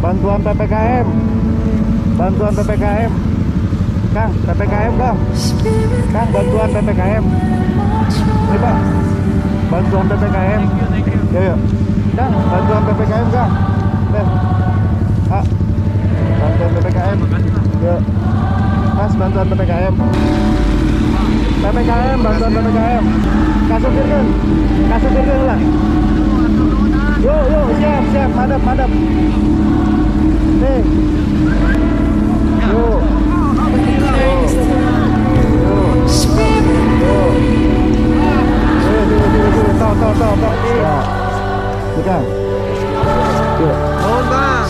bantuan PPKM bantuan PPKM Kang PPKM Kang Kang bantuan PPKM ini Pak bantuan PPKM yuk yuk Kang bantuan PPKM Kang Deh. Kak bantuan PPKM yuk Mas bantuan PPKM PPKM bantuan PPKM kasih firman kasih firman lah hadap hadap nih yo Tahu, tahu, tahu, tahu. Bukan. Tuh. Oh, enggak.